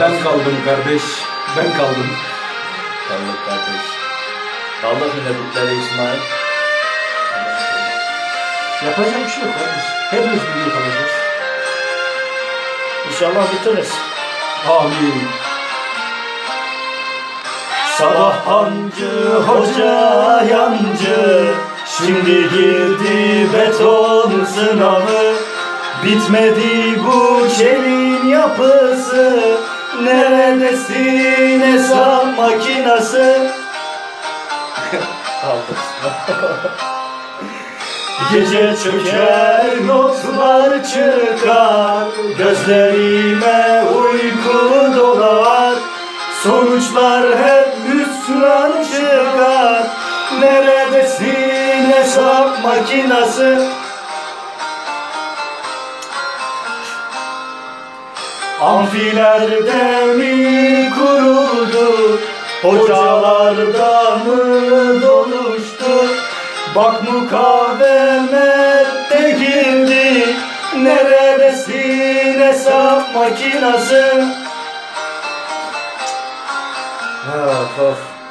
Ben kaldım kardeş. Ben kaldım. Kaldık kardeş. Kaldık yine bütlere İsmail. Yapacak bir şey yok kardeş. Hepimiz birlikte kalacağız. İnşallah bitiririz. Amin. Sabah hancı, hoca yancı Şimdi girdi beton sınavı Bitmedi bu çelin yapısı Neredesin hesap makinası Gece çöker notlar çıkar Gözlerime uyku dolar. Sonuçlar hep hüsran çıkar. Neredesin hesap makinası Amfilerde mi kuruldu Hocalarda mı doluştu Bak mukavemette girdi Neredesin hesap makinası Of of